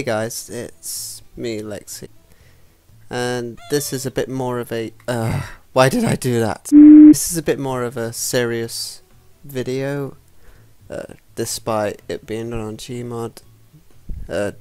Hey guys, it's me Lexi, and this is a bit more of a, uh, why did I do that? This is a bit more of a serious video, uh, despite it being done on Gmod. Uh,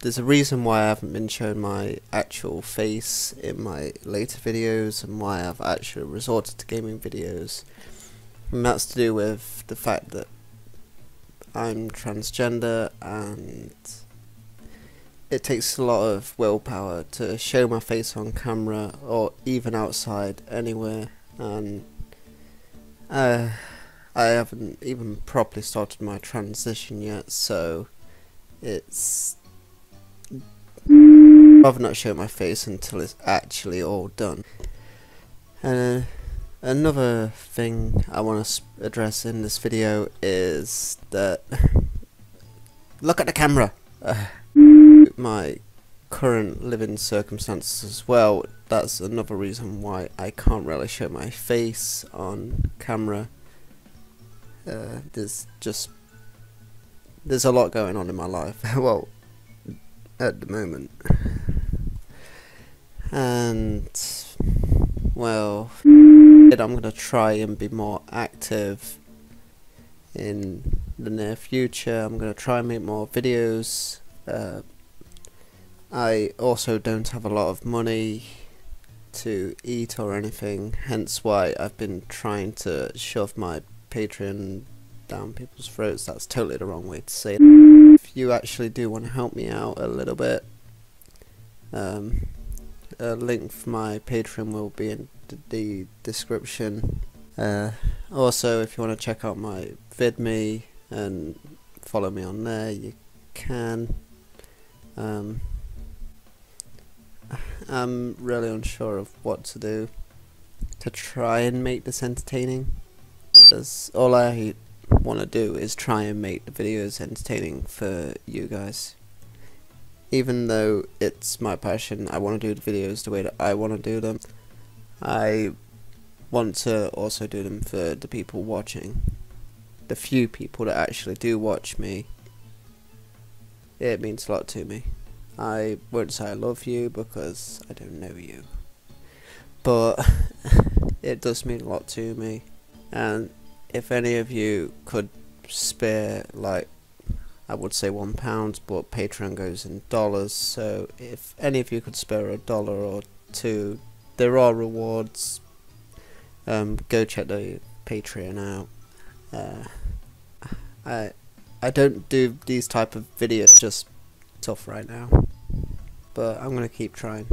there's a reason why I haven't been shown my actual face in my later videos and why I've actually resorted to gaming videos. And that's to do with the fact that I'm transgender and it takes a lot of willpower to show my face on camera or even outside anywhere and uh, I haven't even properly started my transition yet so it's rather not show my face until it's actually all done. And uh, another thing I want to address in this video is that look at the camera. Uh, my current living circumstances as well. That's another reason why I can't really show my face on camera. Uh, there's just there's a lot going on in my life. well, at the moment. And, well, I'm to try and be more active in the near future. I'm to try and make more videos. Uh, I also don't have a lot of money to eat or anything, hence why I've been trying to shove my Patreon down people's throats. That's totally the wrong way to say it. If you actually do want to help me out a little bit, um, a link for my Patreon will be in the description. Uh, also, if you want to check out my VidMe and follow me on there, you can. Um, I'm really unsure of what to do to try and make this entertaining. Because all I want to do is try and make the videos entertaining for you guys. Even though it's my passion, I want to do the videos the way that I want to do them. I want to also do them for the people watching. The few people that actually do watch me. It means a lot to me. I won't say I love you because I don't know you. But it does mean a lot to me. And if any of you could spare like I would say one pound, but Patreon goes in dollars. So if any of you could spare a dollar or two, there are rewards. Um, go check the Patreon out. Uh, I I don't do these type of videos just tough right now, but I'm gonna keep trying.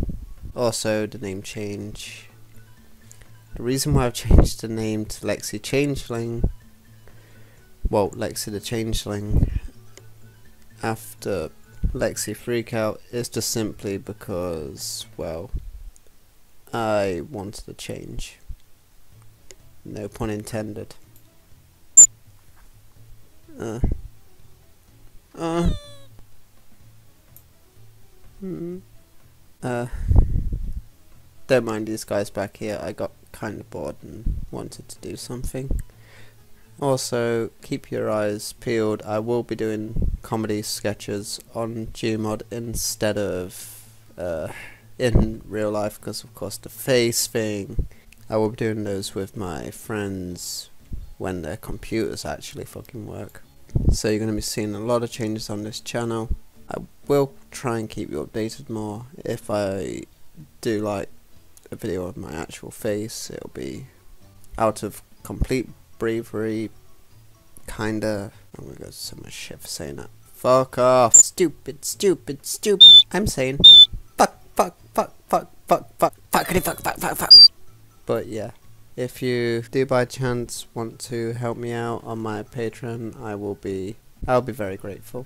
Also, the name change. The reason why I've changed the name to Lexi Changeling, well, Lexi the Changeling, after Lexi Phreikout is just simply because, well, I wanted to change. No pun intended. Uh. Uh. Uh. Don't mind these guys back here. I got kind of bored and wanted to do something. Also, keep your eyes peeled. I will be doing comedy sketches on Gmod instead of uh, in real life because, of course, the face thing. I will be doing those with my friends when their computers actually fucking work. So you're going to be seeing a lot of changes on this channel. I will try and keep you updated more. If I do like a video of my actual face. It'll be out of complete bravery, kinda. I'm gonna go so much shit for saying that. Fuck off. Stupid, stupid, stupid. I'm saying fuck, fuck, fuck, fuck, fuck, fuck, fuckity fuck, fuck, fuck, fuck. But yeah. If you do by chance want to help me out on my Patreon, I will be I'll be very grateful.